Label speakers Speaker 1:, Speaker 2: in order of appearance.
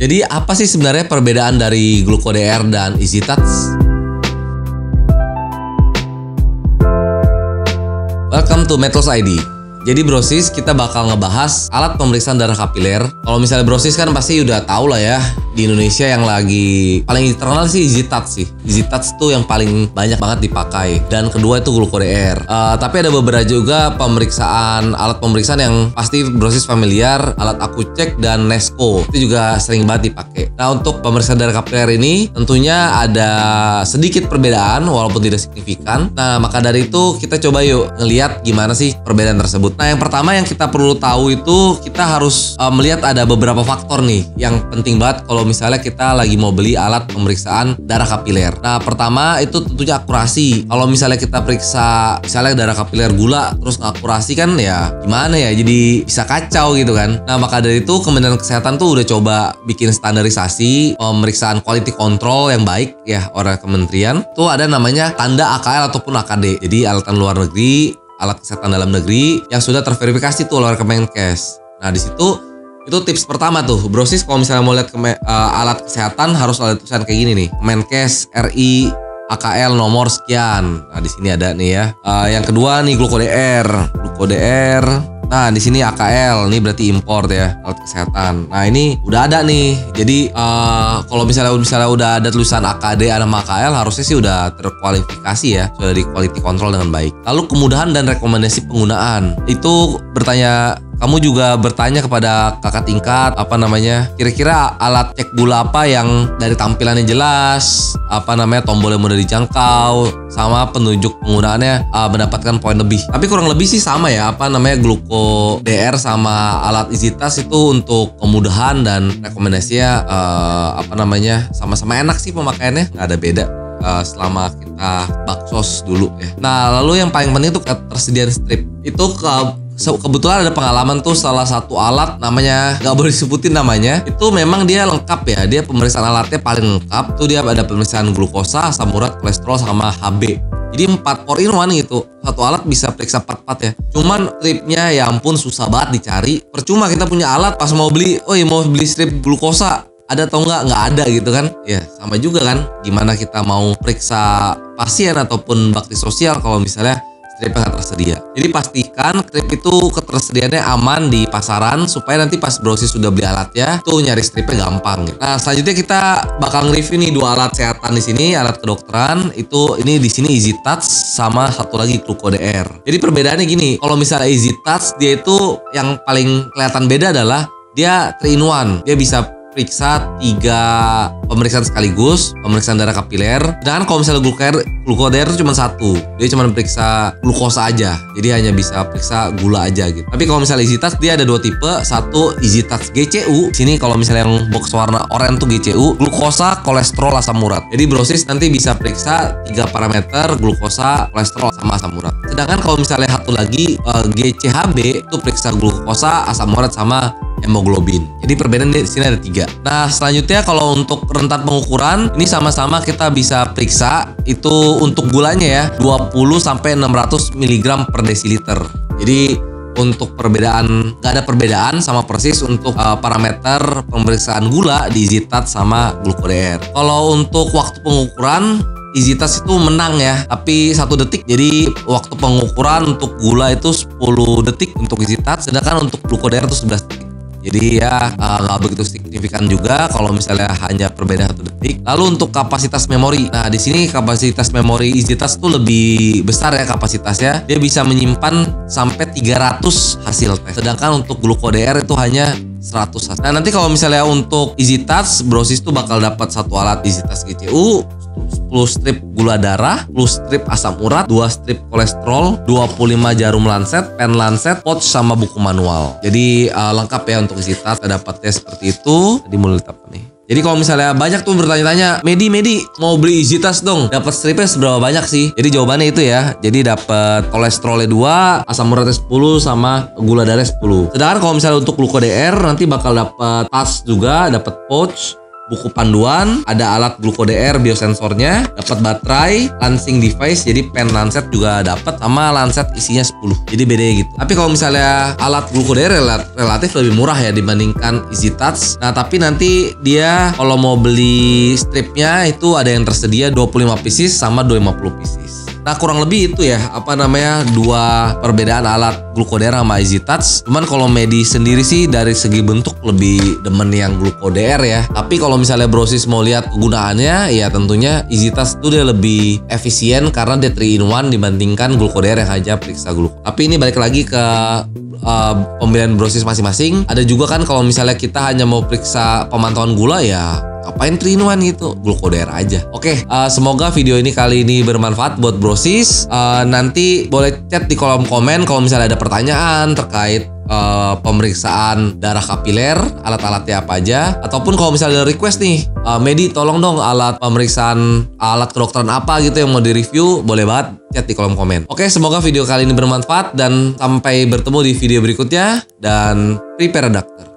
Speaker 1: Jadi apa sih sebenarnya perbedaan dari glukoDR dan EasyTouch? Welcome to Metros ID. Jadi brosis kita bakal ngebahas alat pemeriksaan darah kapiler. Kalau misalnya brosis kan pasti udah tau lah ya di Indonesia yang lagi paling terkenal sih Touch sih. Touch tuh yang paling banyak banget dipakai. Dan kedua itu GlucoDR. Uh, tapi ada beberapa juga pemeriksaan alat pemeriksaan yang pasti brosis familiar, alat aku cek dan Nesco itu juga sering banget dipakai. Nah untuk pemeriksaan darah kapiler ini tentunya ada sedikit perbedaan walaupun tidak signifikan. Nah maka dari itu kita coba yuk ngeliat gimana sih perbedaan tersebut. Nah, yang pertama yang kita perlu tahu itu kita harus uh, melihat ada beberapa faktor nih yang penting banget kalau misalnya kita lagi mau beli alat pemeriksaan darah kapiler. Nah, pertama itu tentunya akurasi. Kalau misalnya kita periksa misalnya darah kapiler gula terus akurasi kan ya gimana ya jadi bisa kacau gitu kan. Nah, maka dari itu Kementerian Kesehatan tuh udah coba bikin standarisasi pemeriksaan quality control yang baik ya oleh kementerian. Tuh ada namanya tanda AKL ataupun AKD. Jadi alatan luar negeri alat kesehatan dalam negeri yang sudah terverifikasi tuh oleh Kemenkes. Nah di situ itu tips pertama tuh brosis kalau misalnya mau lihat uh, alat kesehatan harus ada tulisan kayak gini nih Kemenkes RI AKL nomor sekian. Nah di sini ada nih ya. Uh, yang kedua nih GlucoDR, GlucoDR Nah, di sini AKL, ini berarti import ya, alat kesehatan. Nah, ini udah ada nih. Jadi uh, kalau misalnya misalnya udah ada tulisan AKD ada AKL harusnya sih udah terkualifikasi ya, sudah di quality control dengan baik. Lalu kemudahan dan rekomendasi penggunaan. Itu bertanya kamu juga bertanya kepada kakak tingkat apa namanya kira-kira alat cek gula apa yang dari tampilannya jelas apa namanya tombol yang mudah dijangkau sama penunjuk penggunaannya uh, mendapatkan poin lebih tapi kurang lebih sih sama ya apa namanya gluko DR sama alat isitas itu untuk kemudahan dan rekomendasinya uh, apa namanya sama-sama enak sih pemakaiannya nggak ada beda uh, selama kita baksos dulu ya. Nah, lalu yang paling penting itu ketersediaan strip. Itu ke so, kebetulan ada pengalaman tuh salah satu alat namanya nggak boleh disebutin namanya. Itu memang dia lengkap ya. Dia pemeriksaan alatnya paling lengkap. Tuh dia ada pemeriksaan glukosa asam urat kolesterol sama HB jadi empat for in one gitu. Satu alat bisa periksa empat empat ya. Cuman stripnya ya ampun susah banget dicari. Percuma kita punya alat pas mau beli oh mau beli strip glukosa ada atau enggak nggak ada gitu kan. Ya sama juga kan. Gimana kita mau periksa pasien ataupun bakti sosial kalau misalnya strip yang tersedia. Jadi pastikan strip itu ketersediaannya aman di pasaran supaya nanti pas browsing sudah beli alatnya tuh nyari stripnya gampang. Gitu. Nah selanjutnya kita bakal nge-review nih dua alat kesehatan di sini, alat kedokteran itu ini di sini Easy Touch sama satu lagi GlucoDR. Jadi perbedaannya gini, kalau misalnya Easy Touch dia itu yang paling kelihatan beda adalah dia 3 in 1. Dia bisa periksa tiga pemeriksaan sekaligus, pemeriksaan darah kapiler. Dan kalau misalnya glukoder, glukoder itu cuma satu, dia cuma periksa glukosa aja. Jadi hanya bisa periksa gula aja gitu. Tapi kalau misalnya EasyTouch dia ada dua tipe, satu EasyTouch GCU. Sini kalau misalnya yang box warna oranye tuh GCU, glukosa, kolesterol, asam urat. Jadi brosis nanti bisa periksa tiga parameter glukosa, kolesterol sama asam urat. Sedangkan kalau misalnya satu lagi eh, GCHB itu periksa glukosa, asam urat sama hemoglobin. Jadi perbedaan di sini ada tiga. Nah selanjutnya kalau untuk rentan pengukuran ini sama-sama kita bisa periksa itu untuk gulanya ya 20 sampai 600 mg per desiliter. Jadi untuk perbedaan nggak ada perbedaan sama persis untuk uh, parameter pemeriksaan gula di Zitat sama GlucoDR. Kalau untuk waktu pengukuran Izitas itu menang ya, tapi satu detik. Jadi waktu pengukuran untuk gula itu 10 detik untuk Izitat, sedangkan untuk glukoder itu 11 detik. Jadi ya eh, nggak uh, begitu signifikan juga kalau misalnya hanya perbedaan satu detik. Lalu untuk kapasitas memori, nah di sini kapasitas memori EasyTouch tuh lebih besar ya kapasitasnya. Dia bisa menyimpan sampai 300 hasil tes. Sedangkan untuk GlucoDR itu hanya 100 hasil. Nah nanti kalau misalnya untuk EasyTouch, Brosis tuh bakal dapat satu alat EasyTouch GCU, 10 strip gula darah, plus strip asam urat, 2 strip kolesterol, 25 jarum lancet, pen lancet, pouch sama buku manual. Jadi uh, lengkap ya untuk ada dapatnya seperti itu. Tadi mulai apa nih? Jadi kalau misalnya banyak tuh bertanya-tanya, Medi Medi mau beli easy tas dong, dapat stripnya seberapa banyak sih? Jadi jawabannya itu ya. Jadi dapat kolesterolnya 2, asam uratnya 10 sama gula darah 10. Sedangkan kalau misalnya untuk glukoDR nanti bakal dapat tas juga, dapat pouch, buku panduan, ada alat glukoDR biosensornya, dapat baterai, lancing device, jadi pen lancet juga dapat sama lancet isinya 10. Jadi beda gitu. Tapi kalau misalnya alat glukoDR relatif lebih murah ya dibandingkan Easy Touch. Nah, tapi nanti dia kalau mau beli stripnya itu ada yang tersedia 25 pieces sama 250 pieces. Nah kurang lebih itu ya apa namanya dua perbedaan alat glukoder sama Easy Touch. Cuman kalau Medi sendiri sih dari segi bentuk lebih demen yang glukoder ya. Tapi kalau misalnya brosis mau lihat kegunaannya ya tentunya Easy Touch itu dia lebih efisien karena dia 3 in 1 dibandingkan glukoder yang hanya periksa gluk. Tapi ini balik lagi ke uh, pembelian brosis masing-masing. Ada juga kan kalau misalnya kita hanya mau periksa pemantauan gula ya ngapain trinuan gitu? Glukoder aja. Oke uh, semoga video ini kali ini bermanfaat buat brosis. Uh, nanti boleh chat di kolom komen kalau misalnya ada pertanyaan terkait uh, pemeriksaan darah kapiler, alat-alatnya apa aja, ataupun kalau misalnya ada request nih, uh, Medi tolong dong alat pemeriksaan alat kedokteran apa gitu yang mau direview, boleh banget chat di kolom komen. Oke, semoga video kali ini bermanfaat dan sampai bertemu di video berikutnya. Dan prepare dokter.